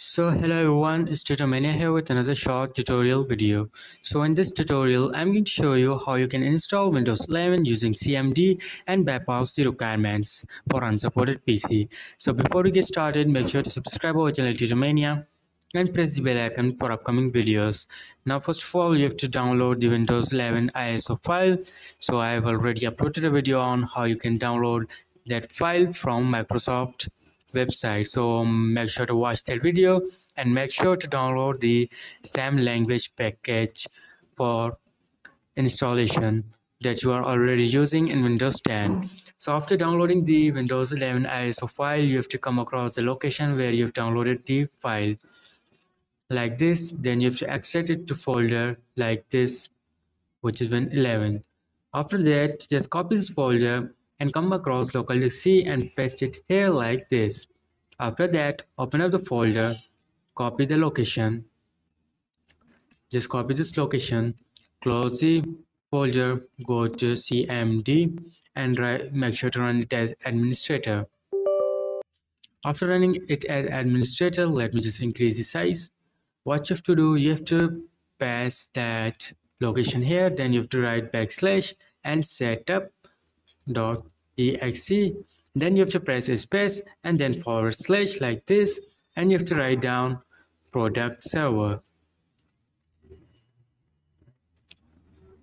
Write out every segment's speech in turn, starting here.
So hello everyone, it's Tutormania here with another short tutorial video. So in this tutorial, I'm going to show you how you can install Windows 11 using CMD and bypass the requirements for unsupported PC. So before we get started, make sure to subscribe our channel Tutormania and press the bell icon for upcoming videos. Now first of all, you have to download the Windows 11 ISO file. So I have already uploaded a video on how you can download that file from Microsoft website so um, make sure to watch that video and make sure to download the same language package for installation that you are already using in Windows 10. So after downloading the Windows 11 ISO file, you have to come across the location where you've downloaded the file like this. Then you have to extract it to folder like this, which is Win 11. After that, just copy this folder and come across local C and paste it here like this. After that, open up the folder, copy the location. Just copy this location, close the folder, go to CMD and make sure to run it as administrator. After running it as administrator, let me just increase the size. What you have to do, you have to pass that location here, then you have to write backslash and setup dot exe then you have to press space and then forward slash like this and you have to write down product server.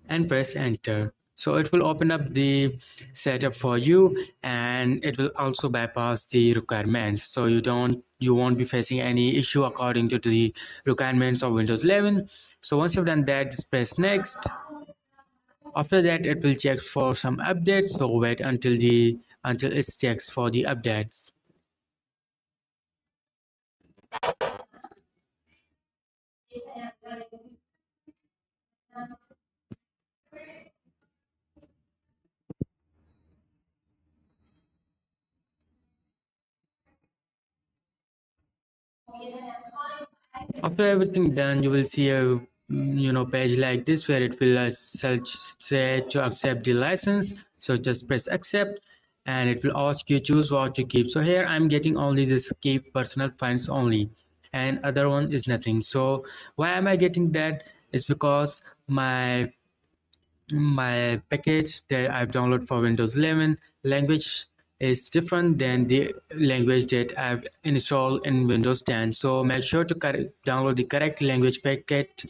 And press enter. So it will open up the setup for you and it will also bypass the requirements. So you don't you won't be facing any issue according to the requirements of windows 11 so once you've done that just press next after that it will check for some updates so wait until the until it checks for the updates. After everything done you will see a you know page like this where it will uh, say to accept the license. So just press accept and it will ask you choose what to keep. So here i'm getting only this keep personal finds only and other one is nothing. So why am i getting that? Is because my my package that i've downloaded for windows 11 language is different than the language that I've installed in Windows 10. So make sure to download the correct language packet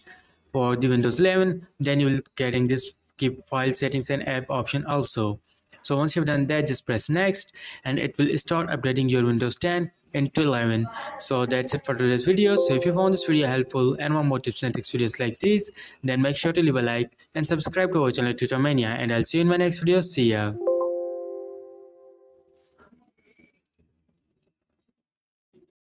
for the Windows 11 then you will getting this keep file settings and app option also. So once you've done that just press next and it will start updating your Windows 10 into 11 so that's it for today's video. So if you found this video helpful and want more tips and tricks videos like these then make sure to leave a like and subscribe to our channel tutormania and i'll see you in my next video. See ya